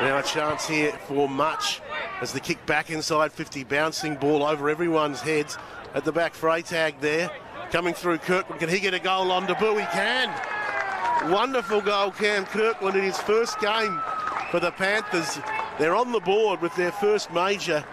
Now a chance here for much as the kick back inside 50, bouncing ball over everyone's heads at the back. Freytag there, coming through Kirkland. Can he get a goal on debut? He can. Wonderful goal, Cam Kirkland in his first game for the Panthers. They're on the board with their first major